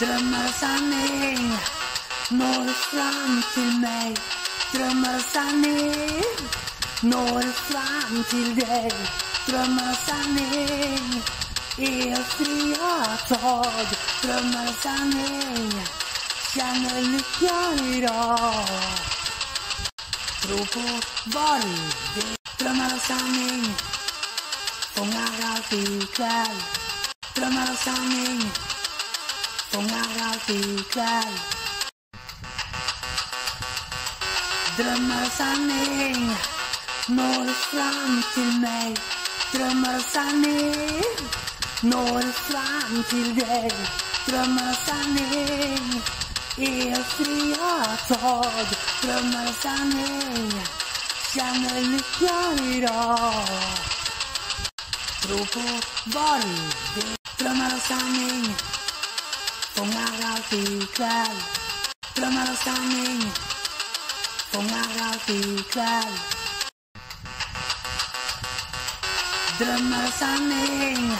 Drömmar och sanning når fram till mig. Drömmar och sanning når fram till dig. Drömmar och sanning är fria tag. Drömmar och sanning känner lycka idag. Tro på varje drömmar och sanning fångar allt ikväll. Drömmar och sanning fångar alltid kväll. Drömmar sanning når fram till mig. Drömmar sanning når fram till dig. Drömmar sanning är fria tag. Drömmar sanning känner lycka idag. Tro på varje drömmar och sanning fångar alltid ikväll Drömmar och sanning fångar alltid ikväll Drömmar och sanning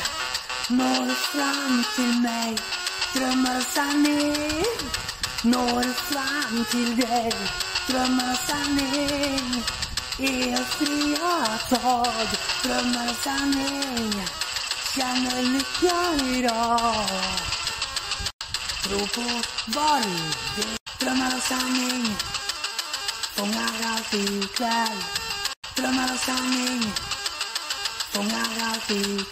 når fram till mig. Drömmar och sanning når fram till dig. Drömmar och sanning är fria tag. Drömmar och sanning känner lycka idag. Varje drömmar och sanning fångar alltid kväll. Drömmar och sanning fångar alltid.